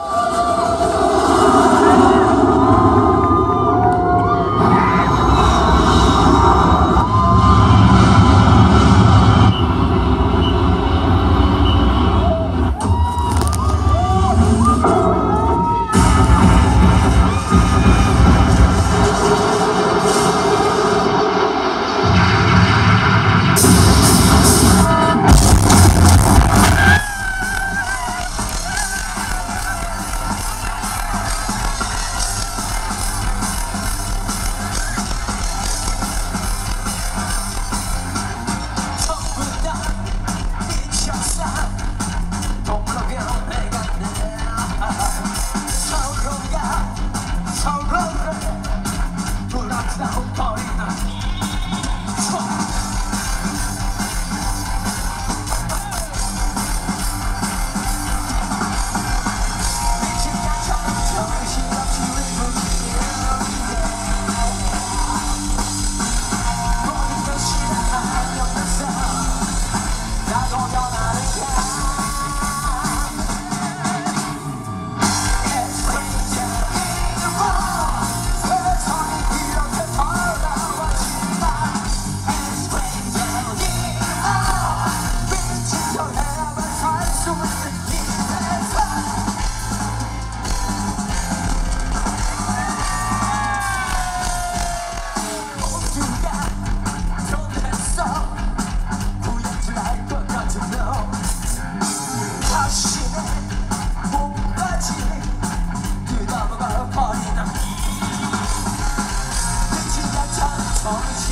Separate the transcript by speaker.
Speaker 1: Oh! 어.